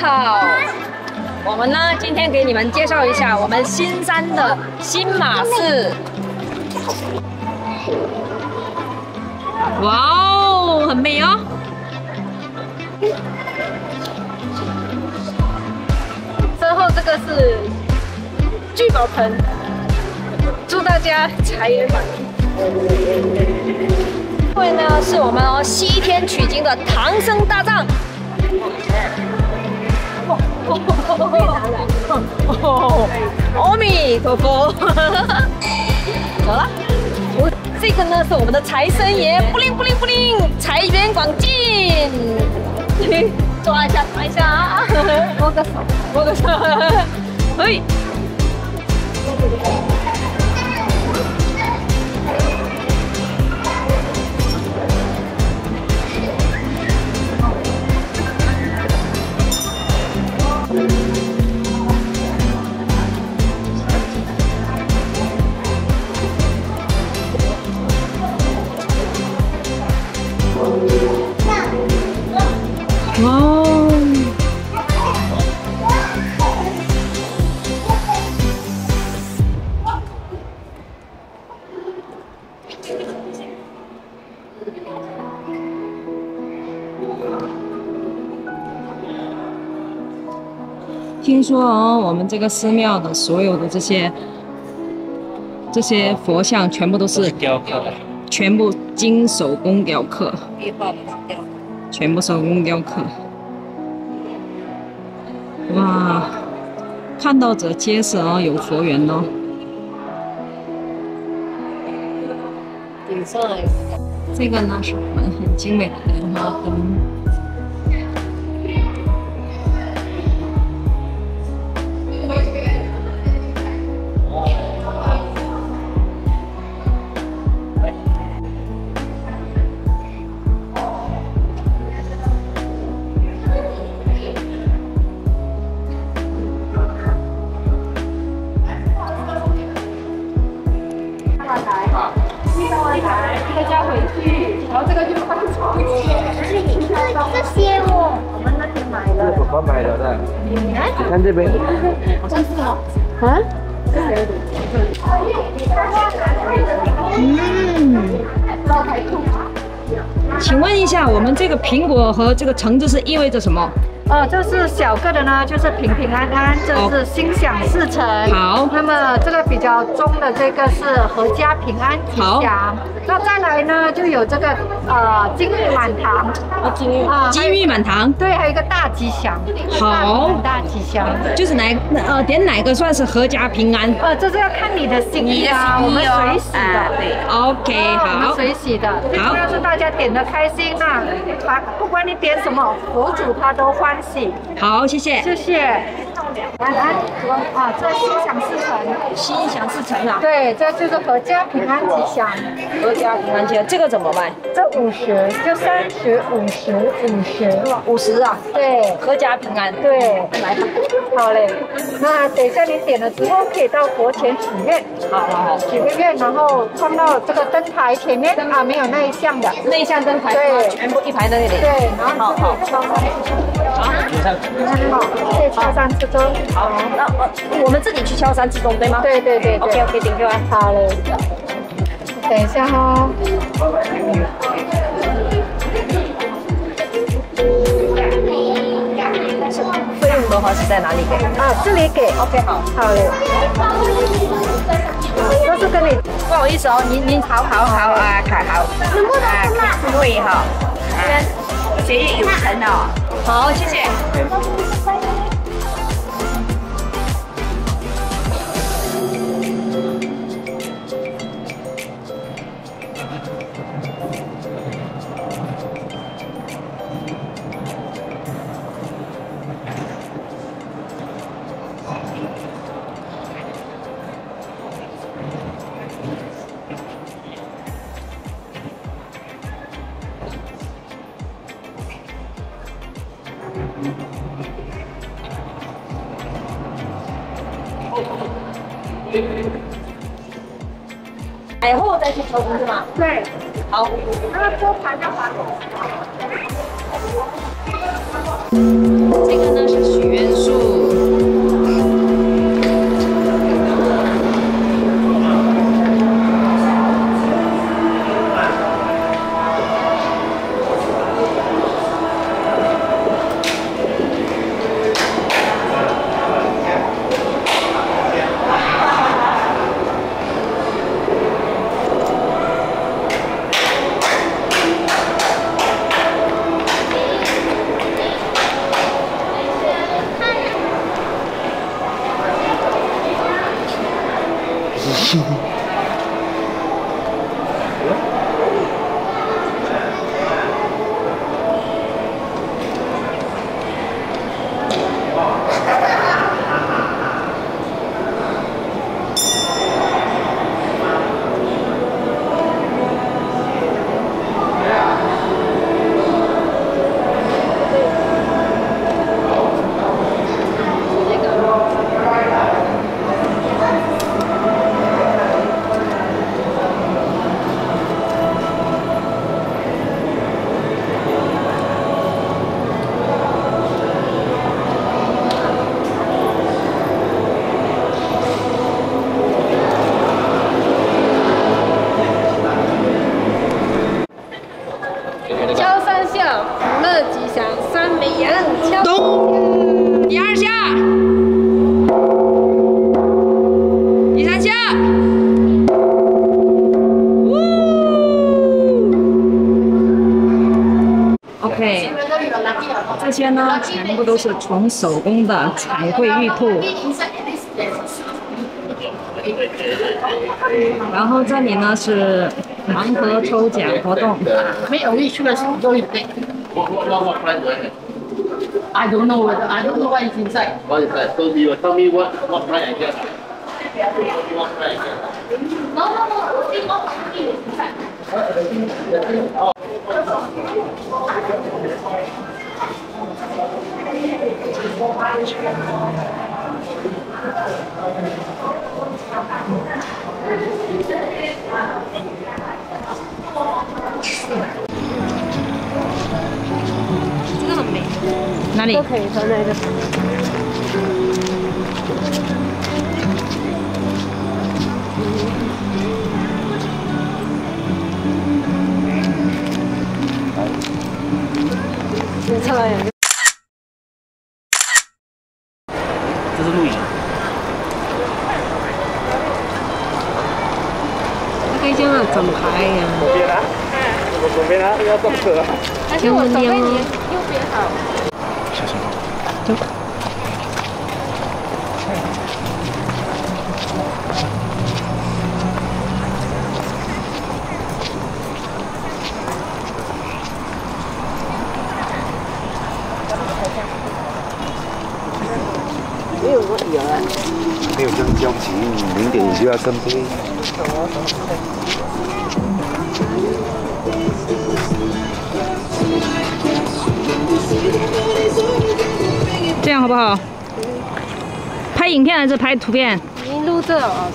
好，我们呢今天给你们介绍一下我们新山的新马寺。哇哦，很美哦！身后这个是聚宝盆，祝大家财源满溢。这位呢是我们哦西天取经的唐僧大藏。阿弥陀佛，走了。我这个呢是我们的财神爷，不灵不灵不灵，财源广进。抓一下，抓一下啊！握个手，握个手，嘿。听说哦，我们这个寺庙的所有的这些这些佛像，全部都是雕刻，全部经手工雕刻，全部手工雕刻。哇，看到者皆是哦，有佛缘哦。这个呢是我们很精美的莲花灯。看这边，好像是哦啊？嗯。请问一下，我们这个苹果和这个橙子是意味着什么？哦，这是小个的呢，就是平平安安，这是心想事成。好，那么这个比较中的这个是阖家平安吉祥。那再来呢，就有这个呃金玉满堂，金玉啊，金玉满堂。对，还有一个大吉祥。好，大吉祥。就是哪呃点哪个算是阖家平安？呃，这是要看你的心意啊，我们水洗的。对，OK，好。我们水洗的。好，要是大家点的开心，啊把不管你点什么，佛祖他都欢。好，谢谢，谢谢。安安，啊，这心想事成，心想事成啊。对，这就是阖家平安吉祥，阖家平安吉祥。这个怎么卖？这五十，就三十五十五十，五十啊？对，阖家平安。对，来吧，好嘞。那等一下你点了之后，可以到佛前许愿。好好好，许个愿，然后放到这个灯台前面啊，没有那一项的，那一项灯台，对，全部一排在那里。对，然后。好，好，可以敲三次钟。好，那我我们自己去敲三次钟，对吗？对对对，OK OK，顶住啊。好嘞，等一下哈。费用的话是在哪里给？啊，这里给。OK，好，好嘞。都是跟你，不好意思哦，您您好好好啊，卡好。能不能吗？对哈，学业有成哦。好，谢谢。以后再去抽工是吗？对，好，那个托盘要还我。这个呢是。敲这些呢全部都是纯手工的彩绘玉兔。然后这里呢是盲盒抽奖活动。没有艺术的什么都有的。What, what, what, what price do I don't know whether I don't know what is inside. What is that? So you tell me what, what price I get. What price I get. Hello。这个很美。哪里？可以喝那个。你出来。这是录影。可以这样整排呀。边啊，我左边啊，要动车。还是你右边好。没零点你就要生杯。这样好不好？拍影片还是拍图片？已经录这了，好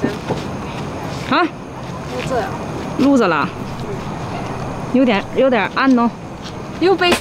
像啊，录这了。录着了，有点有点暗哦。又被。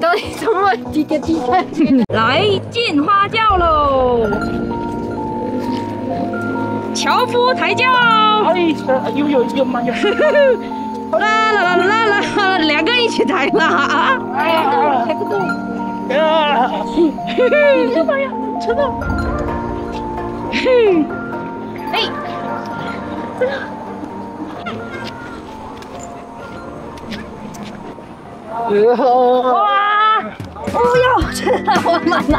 到底怎么几个地方去？来进花轿喽！樵夫抬轿，哎，有有有吗？有。啦啦啦啦啦啦，两个一起抬啦啊！抬不动。啊！干嘛呀？真的。哎。哇！哦哟，真的我满了！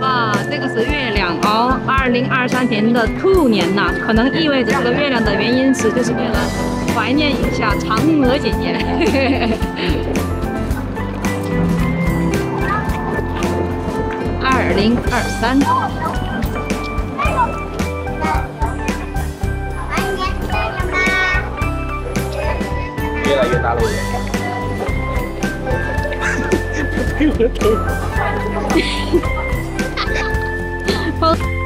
哇，这个是月亮哦，二零二三年的兔年呐，可能意味着这个月亮的原因是就是为了怀念一下嫦娥姐姐。二零二三。越来越大了。Look.